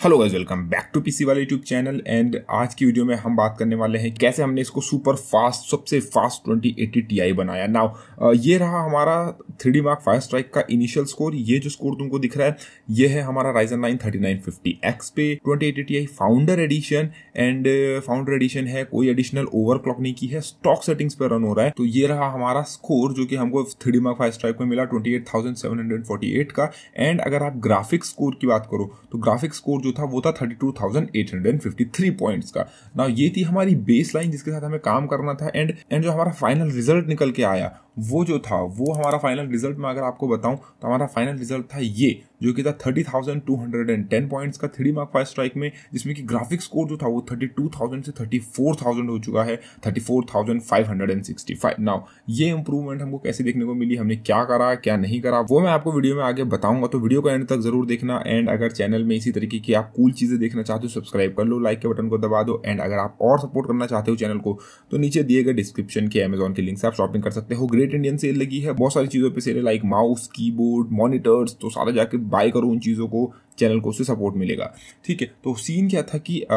Hello guys welcome back to PC वाले YouTube channel and आज की वीडियो में हम बात करने वाले हैं कैसे हमने इसको सुपर फास्ट सबसे फास्ट 2080 Ti बनाया। नाउ ये रहा हमारा three D Mark Fire Strike का इनिशियल स्कोर ये जो स्कोर तुमको दिख रहा है ये है हमारा Ryzen nine thirty nine fifty X पे 2080 Ti founder edition and founder edition है कोई एडिशनल ओवरक्लॉक नहीं की है स्टॉक सेटिंग्स पे रन हो रहा है। तो ये रहा हमारा स्कोर जो कि हमको 3D मार्क फायर स्ट्राइक में मिला 28,748 का। एंड अगर आप ग्राफिक स्कोर की बात करो तो ग्राफिक स्कोर जो था वो था 32,853 पॉइंट्स का। ना ये थी हमारी बेस लाइन जिसके साथ हमें काम करना था एंड एंड जो हमारा फाइनल रिज़ल्ट निकल के आया वो जो था, वो हमारा फाइनल रिज़ल्ट में अगर आपको बताऊँ तो हमारा फाइनल रिज़ल्ट था ये, जो कि था thirty thousand two hundred and ten points का थ्री मार्क फाइव स्ट्राइक में, जिसमें कि ग्राफिक स्कोर जो था वो थर्टी टू थाउज़ेंड से थर्टी फोर थाउज़ेंड हो चुका है thirty four thousand five hundred and sixty five now ये इंप्रूवमेंट हमको कैसे देखने को मिली, हमने क्या करा, क्या नहीं करा, वो मैं आपको वीडियो में आगे बताऊँगा तो वीडियो को एंड तक ज़रूर देखना एंड अगर चैनल में इसी तरीके की आप कूल चीज़ें देखना चाहते हो सब्सक्राइब कर लो लाइक के बटन को दबा दो एंड अगर आप और सपोर्ट करना चाहते हो चैनल को तो नीचे दिए गए डिस्क्रिप्शन के अमेजोन के लिंक से आप शॉपिंग कर सकते हो ग्रेट इंडियन सेल लगी है। बहुत सारी चीज़ों पर सेल है लाइक माउस कीबोर्ड मॉनिटर्स तो सारा जाके बाय करो उन चीज़ों को चैनल को उससे सपोर्ट मिलेगा। ठीक है तो सीन क्या था कि आ,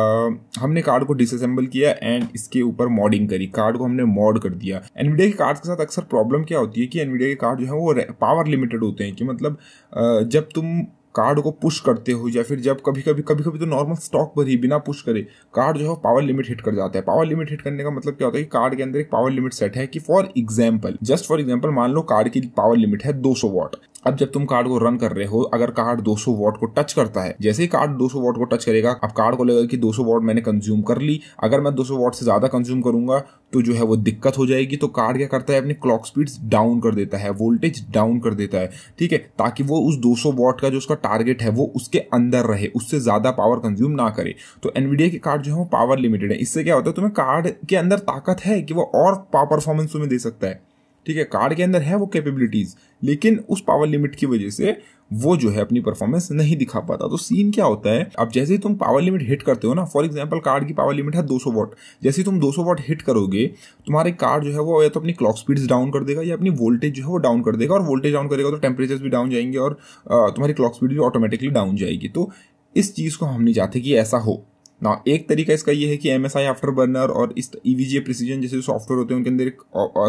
हमने कार्ड को डिसअसेंबल किया एंड इसके ऊपर मॉडिंग करी। कार्ड को हमने मॉड कर दिया। एनवीडिया के कार्ड के साथ अक्सर प्रॉब्लम क्या होती है कि एनवीडिया के कार्ड जो है वो पावर लिमिटेड होते हैं कि मतलब आ, जब तुम कार्ड को पुश करते हो या फिर जब कभी कभी कभी कभी तो नॉर्मल स्टॉक पर ही बिना पुश करे कार्ड जो है पावर लिमिट हिट कर जाता है। पावर लिमिट हिट करने का मतलब क्या होता है कि कार्ड के अंदर एक पावर लिमिट सेट है कि for example just for example मान लो कार्ड की पावर लिमिट है 200 वॉट अब जब तुम कार्ड को रन कर रहे हो, अगर कार्ड 200 वॉट को टच करता है, जैसे ही कार्ड 200 वॉट को टच करेगा, अब कार्ड को लगेगा कि 200 वॉट मैंने कंज्यूम कर ली। अगर मैं 200 वॉट से ज़्यादा कंज्यूम करूँगा तो जो है वो दिक्कत हो जाएगी। तो कार्ड क्या करता है? अपनी क्लॉक स्पीड्स डाउन कर देता है वोल्टेज डाउन कर देता है, ठीक है? ताकि वो उस 200 वॉट का जो उसका टारगेट है, वो उसके अंदर रहे, उससे ज़्यादा पावर कंज्यूम ना करे। तो एनवीडिया के कार्ड जो है वो पावर लिमिटेड है। इससे क्या होता है? तुम्हें कार्ड के अंदर ताकत है कि वो और पावर परफॉर्मेंस तुम्हें दे सकता है। ठीक है कार्ड के अंदर है वो कैपेबिलिटीज लेकिन उस पावर लिमिट की वजह से वो जो है अपनी परफॉर्मेंस नहीं दिखा पाता। तो सीन क्या होता है? अब जैसे ही तुम पावर लिमिट हिट करते हो ना फॉर एग्जांपल कार्ड की पावर लिमिट है 200 वॉट जैसे ही तुम 200 वॉट हिट करोगे, तुम्हारे कार्ड जो है वो या तो अपनी क्लॉक स्पीड्स डाउन कर देगा या अपनी वोल्टेज जो है वो डाउन कर देगा, और वोल्टेज डाउन करेगा तो टेम्परेचर भी डाउन जाएँगे और तुम्हारी क्लॉक स्पीड भी ऑटोमेटिकली डाउन जाएगी। तो इस चीज़ को हम नहीं चाहते कि ऐसा हो। ना, एक तरीका इसका ये है कि M S I after burner और इस ईवीजीए प्रिसीजन जैसे सॉफ्टवेयर होते हैं, उनके अंदर एक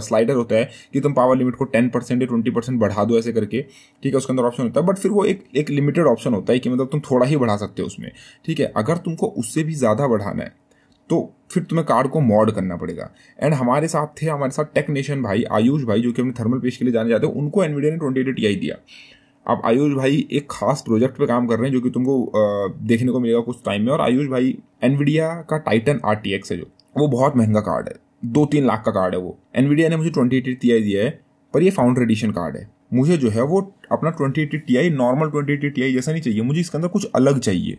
स्लाइडर होता है कि तुम पावर लिमिट को टेन परसेंट या ट्वेंटी परसेंट बढ़ा दो ऐसे करके, ठीक है, उसके अंदर ऑप्शन होता है बट फिर वो एक एक लिमिटेड ऑप्शन होता है कि मतलब तुम थोड़ा ही बढ़ा सकते हो उसमें, ठीक है। अगर तुमको उससे भी ज़्यादा बढ़ाना है तो फिर तुम्हें कार्ड को मॉड करना पड़ेगा। एंड हमारे साथ थे, हमारे साथ टेक्नीशियन भाई, आयुष भाई, जो कि अपने थर्मल पेश के लिए जाने जाते हैं, उनको एनवीडिया ने ट्वेंटी एट टी दिया। अब आयुष भाई एक खास प्रोजेक्ट पे काम कर रहे हैं जो कि तुमको देखने को मिलेगा कुछ टाइम में, और आयुष भाई एनविडिया का टाइटन आरटीएक्स है जो। वो बहुत महँगा कार्ड है। दो तीन लाख का कार्ड है वो। एनविडिया ने मुझे ट्वेंटी एटी टी दिया है, पर ये फाउंडर एडिशन कार्ड है। मुझे जो है वो अपना twenty eighty Ti normal twenty eighty Ti जैसा नहीं चाहिए। मुझे इसके अंदर कुछ अलग चाहिए।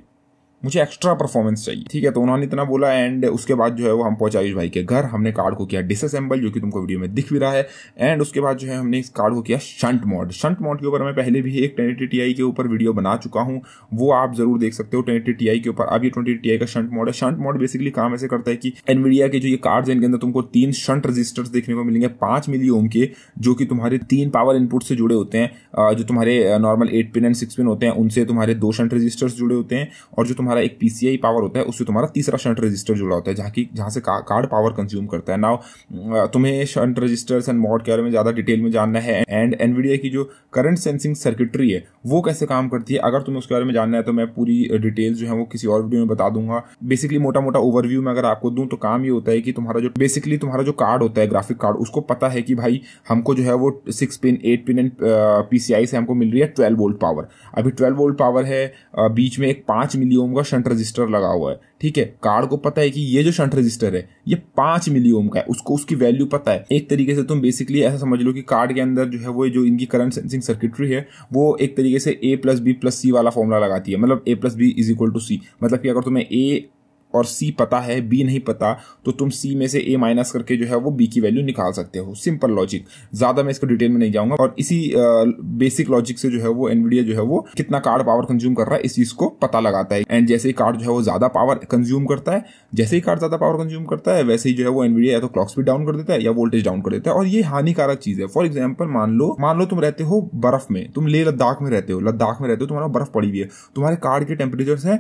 मुझे एक्स्ट्रा परफॉर्मेंस चाहिए। ठीक है तो उन्होंने इतना बोला एंड उसके बाद जो है वो हम पहुँचे आयुष भाई के घर। हमने कार्ड को किया डिसअसेंबल जो कि तुमको वीडियो में दिख भी रहा है। एंड उसके बाद जो है हमने इस कार्ड को किया शंट मॉड शंट मॉड के ऊपर मैं पहले भी एक टेन टी के ऊपर वीडियो बना चुका हूँ। वो आप ज़रूर देख सकते हो टेन टी के ऊपर। अब ट्वेंटी टी का शंट मॉड है। शंट मॉड बेसिकली काम ऐसे करता है कि एनवीडिया के जो ये कार्ड है, इनके अंदर तुमको तीन शंट रजिस्टर्स देखने को मिलेंगे पाँच मिली ओम के, जो कि तुम्हारे तीन पावर इनपुट से जुड़े होते हैं। जो तुम्हारे normal eight pin and six pin होते हैं, उनसे तुम्हारे दो शंट रजिस्टर्स जुड़े होते हैं। और जो तुम्हारा एक पीसीआई पावर होता है, उससे तुम्हारा तीसरा शंट रजिस्टर जुड़ा होता है, जहाँ की, जहाँ से कार्ड पावर कंज्यूम करता है। नाउ तुम्हें शंट रजिस्टर्स एंड मॉड के बारे में ज़्यादा डिटेल में जानना है एंड एनवीडिया की जो करंट सेंसिंग सर्किटरी है, वो कैसे काम करती है? अगर तुम्हें उसके बारे में जानना है तो मैं पूरी डिटेल्स जो है वो किसी और वीडियो में बता दूँगा। बेसिकली मोटा मोटा ओवरव्यू में अगर आपको दूँ तो काम ये होता है कि तुम्हारा जो बेसिकली तुम्हारा जो कार्ड होता है ग्राफिक कार्ड उसको पता है कि भाई हमको जो है वो six pin eight pin and PCI से हमको मिल रही है ट्वेल्व वोल्ट पावर अभी ट्वेल्व वोल्ट पावर है बीच में एक पाँच मिलियम का शंट रजिस्टर लगा हुआ है, ठीक है? कार्ड को पता है कि ये जो शंट रजिस्टर है, ये पाँच मिली ओम का है। उसको, उसकी वैल्यू पता है। एक तरीके से तुम बेसिकली ऐसा समझ लो कि कार्ड के अंदर जो है वो जो इनकी करंट सेंसिंग सर्किटरी है, वो एक तरीके से A plus B plus C वाला फॉर्मुला लगाती है। मतलब A plus B is equal to C मतलब कि अगर तुम्हें ए और सी पता है बी नहीं पता तो तुम सी में से ए माइनस करके जो है वो बी की वैल्यू निकाल सकते हो। सिंपल लॉजिक ज़्यादा मैं इसको डिटेल में नहीं जाऊँगा और इसी बेसिक लॉजिक से जो है वो एनवीडिया जो है वो कितना कार्ड पावर कंज्यूम कर रहा है, इस चीज़ को पता लगाता है। एंड जैसे ही कार्ड जो है वो ज़्यादा पावर कंज्यूम करता है, जैसे ही कार्ड ज़्यादा पावर कंज्यूम करता है, वैसे ही जो है वो एनवीडिया या तो क्लॉक स्पीड डाउन कर देता है या वोल्टेज डाउन कर देता है। और ये हानिकारक चीज़ है। फॉर एग्ज़ाम्पल मान लो मान लो तुम रहते हो बर्फ़ में, तुम ले लद्दाख में रहते हो, लद्दाख में रहते हो, तुम्हारा बर्फ़ पड़ी हुई है, तुम्हारे कार्ड के टेम्परेचर है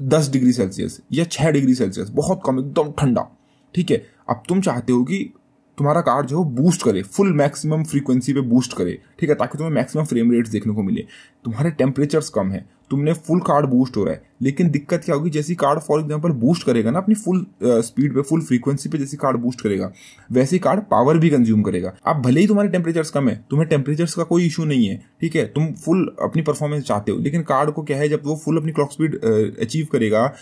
दस डिग्री सेल्सियस या छः डिग्री सेल्सियस, बहुत कम, एकदम ठंडा। ठीक है? अब तुम चाहते हो कि तुम्हारा कार जो है बूस्ट करे फुल मैक्सिमम फ्रीक्वेंसी पे बूस्ट करे, ठीक है? ताकि तुम्हें मैक्सिमम फ्रेम रेट्स देखने को मिले। तुम्हारे टेम्परेचर्स कम है। तुमने फुल कार्ड बूस्ट हो रहा है। लेकिन दिक्कत क्या होगी, जैसी कार्ड फॉर एग्जांपल बूस्ट करेगा ना, अपनी फुल स्पीड पे फुल फ्रीक्वेंसी पे जैसी कार्ड बूस्ट करेगा, वैसे कार्ड पावर भी कंज्यूम करेगा। अब भले ही तुम्हारे टेम्परेचर्स कम है, तुम्हें टेम्परेचर्स का कोई इशू नहीं है, ठीक है? तुम फुल अपनी परफॉर्मेंस चाहते हो, लेकिन कार्ड को क्या है, जब वो फुल अपनी क्लॉक स्पीड अचीव करेगा,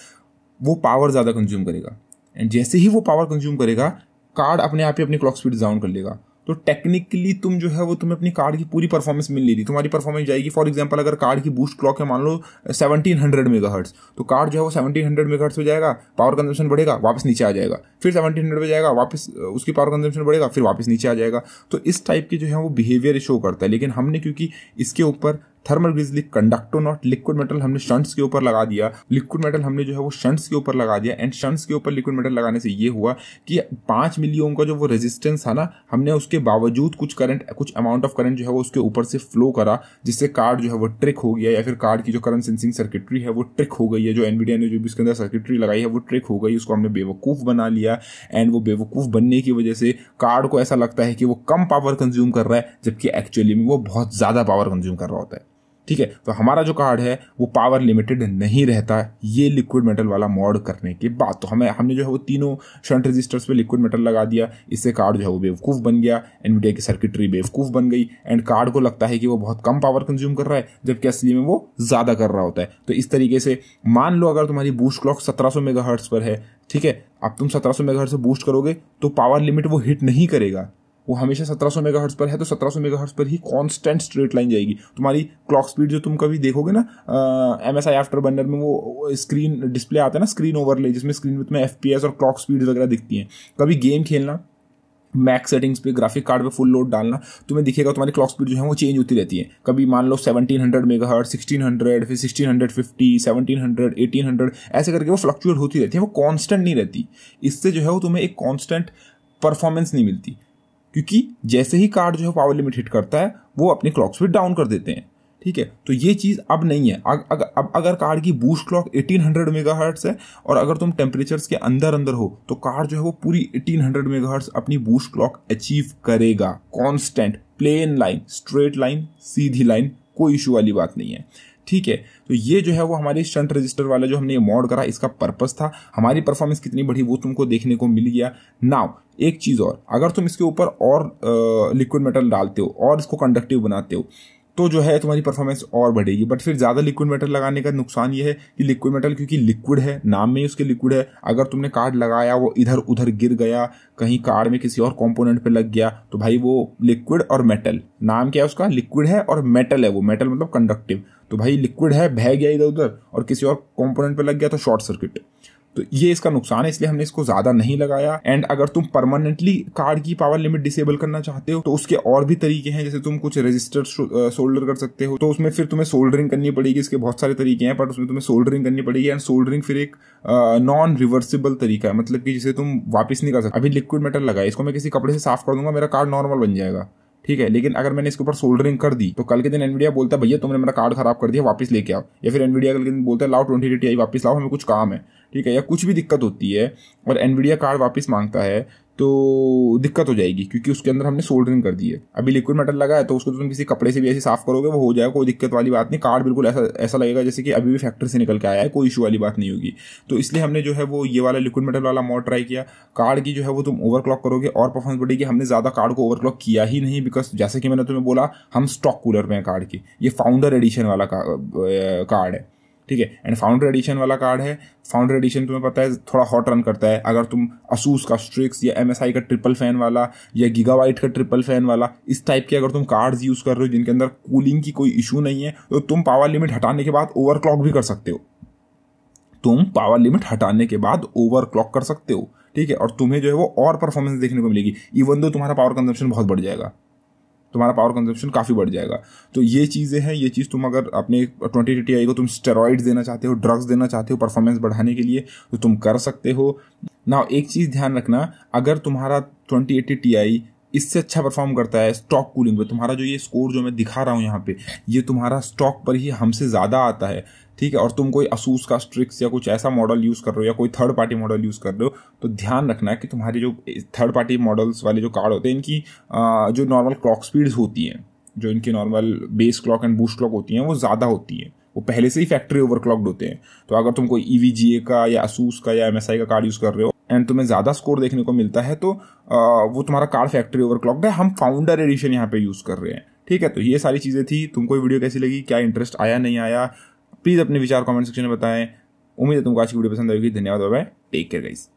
वो पावर ज़्यादा कंज्यूम करेगा। एंड जैसे ही वो पावर कंज्यूम करेगा कार्ड अपने आप ही अपनी क्लॉक स्पीड डाउन कर लेगा। तो टेक्निकली तुम जो है वो तुम्हें अपनी कार्ड की पूरी परफॉर्मेंस मिल रही तुम्हारी परफॉर्मेंस जाएगी। फॉर एग्जांपल अगर कार्ड की बूस्ट क्लॉक है, मान लो 1700 मेगाहर्ट्ज तो कार्ड जो है वो 1700 मेगाहर्ट्ज पे जाएगा पावर कंजम्पशन बढ़ेगा, वापस नीचे आ जाएगा। फिर सेवेंटी हंड्रेड में जाएगा, वापस उसकी पावर कंजम्पशन बढ़ेगा, फिर वापस नीचे आ जाएगा। तो इस टाइप के जो है वो बिहेवियर शो करता है। लेकिन हमने, क्योंकि इसके ऊपर thermal Grizzly Conductonaut liquid metal हमने शंट्स के ऊपर लगा दिया। लिक्विड मेटल हमने जो है वो शंट्स के ऊपर लगा दिया। एंड शंट्स के ऊपर लिक्विड मेटल लगाने से ये हुआ कि पाँच मिलियन का जो वो रेजिस्टेंस था ना, हमने उसके बावजूद कुछ करंट कुछ अमाउंट ऑफ़ करंट जो है वो उसके ऊपर से फ्लो करा, जिससे कार्ड जो है वो ट्रिक हो गया या फिर कार्ड की जो करंट सेंसिंग सर्किटरी है वो ट्रिक हो गई है। जो एनवीडिया ने जो भी इसके अंदर सर्किटरी लगाई है वो ट्रिक हो गई, उसको हमने बेवकूफ़ बना लिया। एंड वो बेवकूफ़ बनने की वजह से कार्ड को ऐसा लगता है कि वो कम पावर कंज्यूम कर रहा है, जबकि एक्चुअली में वो बहुत ज़्यादा पावर कंज्यूम कर रहा होता है। ठीक है? तो हमारा जो कार्ड है, वो पावर लिमिटेड नहीं रहता ये लिक्विड मेटल वाला मॉड करने के बाद। तो हमें, हमने जो है वो तीनों शंट रजिस्टर्स पे लिक्विड मेटल लगा दिया। इससे कार्ड जो है वो बेवकूफ़ बन गया। एनवीडिया की सर्किटरी बेवकूफ़ बन गई। एंड कार्ड को लगता है कि वो बहुत कम पावर कंज्यूम कर रहा है, जबकि असली में वो ज़्यादा कर रहा होता है। तो इस तरीके से मान लो अगर तुम्हारी बूस्ट क्लॉक सत्रह सौ पर है, ठीक है? अब तुम सत्रह सौ से बूस्ट करोगे तो पावर लिमिट वो हिट नहीं करेगा। वो हमेशा 1700 मेगाहर्ट्ज पर है तो 1700 मेगाहर्ट्ज पर ही कांस्टेंट स्ट्रेट लाइन जाएगी। तुम्हारी क्लॉक स्पीड जो तुम कभी देखोगे ना M S I after burner में वो स्क्रीन डिस्प्ले आता है ना स्क्रीन ओवरले जिसमें स्क्रीन में तुम्हें एफ़ पी एस और क्लॉक स्पीड वगैरह दिखती हैं। कभी गेम खेलना मैक्स सेटिंग्स पे ग्राफिक कार्ड पे फुल लोड डालना, तुम्हें दिखेगा तुम्हारी क्लॉक स्पीड जो है वो चेंज होती रहती है। कभी मान लो 1700 मेगा हर्ट सिक्सटीन हंड्रेड फिर sixteen hundred fifty seventeen hundred eighteen hundred ऐसे करके वो फ्लक्चुएट होती रहती है, वो कांस्टेंट नहीं रहती। इससे जो है वो तुम्हें एक कांस्टेंट परफॉर्मेंस नहीं मिलती। क्योंकि जैसे ही कार्ड जो है पावर लिमिट हिट करता है वो अपनी क्लॉक स्पीड डाउन कर देते हैं ठीक है? तो ये चीज़ अब नहीं है। अग, अग, अब अगर कार्ड की बूस्ट क्लॉक 1800 मेगाहर्ट्ज है और अगर तुम टेम्परेचर्स के अंदर अंदर हो तो कार्ड जो है वो पूरी 1800 मेगाहर्ट्ज अपनी बूस्ट क्लॉक अचीव करेगा। Constant plain line straight line सीधी लाइन कोई इशू वाली बात नहीं है ठीक है? तो ये जो है वो हमारे शंट रजिस्टर वाला जो हमने मॉड करा इसका पर्पस था। हमारी परफॉर्मेंस कितनी बढ़ी वो तुमको देखने को मिल गया। नाउ एक चीज़ और, अगर तुम इसके ऊपर और लिक्विड मेटल डालते हो और इसको कंडक्टिव बनाते हो तो जो है तुम्हारी परफॉर्मेंस और बढ़ेगी। बट फिर ज़्यादा लिक्विड मेटल लगाने का नुकसान ये है कि लिक्विड मेटल क्योंकि लिक्विड है, नाम में ही उसके लिक्विड है। अगर तुमने कार्ड लगाया, वो इधर उधर गिर गया, कहीं कार्ड में किसी और कंपोनेंट पे लग गया तो भाई वो लिक्विड और मेटल नाम क्या है उसका? लिक्विड है और मेटल है वो। मेटल मतलब कंडक्टिव तो भाई लिक्विड है, बह गया इधर उधर और किसी और कंपोनेंट पे लग गया तो शॉर्ट सर्किट तो ये इसका नुकसान है, इसलिए हमने इसको ज़्यादा नहीं लगाया। एंड अगर तुम परमानेंटली कार्ड की पावर लिमिट डिसेबल करना चाहते हो तो उसके और भी तरीके हैं, जैसे तुम कुछ रजिस्टर सोल्डर कर सकते हो। तो उसमें फिर तुम्हें सोल्डरिंग करनी पड़ेगी, इसके बहुत सारे तरीके हैं पर उसमें तुम्हें सोल्डरिंग करनी पड़ेगी। एंड सोल्डरिंग फिर एक नॉन रिवर्सिबल तरीका है मतलब कि जिसे तुम वापस नहीं कर सकते। अभी लिक्विड मेटल लगाए, इसको मैं किसी कपड़े से साफ़ कर दूँगा, मेरा कार्ड नॉर्मल बन जाएगा। ठीक है, लेकिन अगर मैंने इसके ऊपर सोल्डरिंग कर दी तो कल के दिन एनवीडिया बोलता है भैया, तुमने मेरा कार्ड खराब कर दिया, वापस लेके आओ। या फिर एनवीडिया कल के दिन बोलता है लाओ ट्वेंटी आई वापस लाओ, हमें कुछ काम है। ठीक है, या कुछ भी दिक्कत होती है और एनवीडिया कार्ड वापस माँगता है तो दिक्कत हो जाएगी, क्योंकि उसके अंदर हमने सोल्डरिंग कर दी है। अभी लिक्विड मेटल लगा है तो उसको तुम किसी कपड़े से भी ऐसे साफ़ करोगे, वो हो जाएगा, कोई दिक्कत वाली बात नहीं। कार्ड बिल्कुल ऐसा ऐसा लगेगा जैसे कि अभी भी फैक्ट्री से निकल के आया है, कोई इशू वाली बात नहीं होगी। तो इसलिए हमने जो है वो ये वाला लिक्विड मेटल वाला मोड ट्राई किया। कार्ड की जो है वो तुम ओवरक्लॉक करोगे, और परफॉर्मेंस बढ़ेगी। हमने ज़्यादा कार्ड को ओवरक्लॉक किया ही नहीं बिकॉज़ जैसे कि मैंने तुम्हें बोला, हम स्टॉक कूलर में कार्ड की। ये फाउंडर एडिशन वाला कार्ड है। ठीक है? एंड फाउंडर एडिशन वाला कार्ड है। फाउंडर एडिशन तुम्हें पता है, थोड़ा हॉट रन करता है। अगर तुम असूस का स्ट्रिक्स या एम का ट्रिपल फ़ैन वाला या गीगावाइट का ट्रिपल फ़ैन वाला, इस टाइप के अगर तुम कार्ड्स यूज़ कर रहे हो जिनके अंदर कूलिंग की कोई इशू नहीं है तो तुम पावर लिमिट हटाने के बाद ओवरक्लॉक भी कर सकते हो। तुम पावर लिमिट हटाने के बाद ओवर क्लॉक कर सकते हो। ठीक है? और तुम्हें जो है वो और परफॉर्मेंस देखने को मिलेगी। इवन दो तुम्हारा पावर कंजम्पशन बहुत बढ़ जाएगा। तुम्हारा पावर कंजप्शन काफ़ी बढ़ जाएगा। तो ये चीज़ें हैं, ये चीज़ तुम अगर अपने ट्वेंटी टी आई को तुम स्टेरॉइड्स देना चाहते हो ड्रग्स देना चाहते हो परफॉर्मेंस बढ़ाने के लिए तो तुम कर सकते हो। ना एक चीज़ ध्यान रखना, अगर तुम्हारा ट्वेंटी एट्टी टी आई इससे अच्छा परफॉर्म करता है स्टॉक कूलिंग पे। तुम्हारा जो ये स्कोर जो मैं दिखा रहा हूँ यहाँ पे, ये तुम्हारा स्टॉक पर ही हमसे ज़्यादा आता है, ठीक है? और तुम कोई असूस का स्ट्रिक्स या कुछ ऐसा मॉडल यूज़ कर रहे हो या कोई थर्ड पार्टी मॉडल यूज़ कर रहे हो तो ध्यान रखना है कि तुम्हारी जो थर्ड पार्टी मॉडल्स वाले जो कार्ड होते हैं, इनकी जो नॉर्मल क्लॉक स्पीड्स होती हैं, जो इनकी normal base clock and boost clock होती हैं, वो ज़्यादा होती हैं। वो पहले से ही फैक्ट्री ओवरक्लॉक्ड होते हैं। तो अगर तुम कोई e का या असूस का या एमएसआई का कार्ड यूज़ कर रहे हो एंड तुम्हें ज़्यादा स्कोर देखने को मिलता है तो आ, वो तुम्हारा कार्ड फैक्ट्री ओवरक्लॉक्ड है। हम फाउंडर एडिशन यहाँ पे यूज़ कर रहे हैं। ठीक है? तो ये सारी चीज़ें थी। तुमको वीडियो कैसी लगी? क्या इंटरेस्ट आया नहीं आया? प्लीज़ अपने विचार कमेंट सेक्शन में बताएँ। उम्मीद है तुमको आज की वीडियो पसंद आएगी धन्यवाद बाय टेक केयर गाइस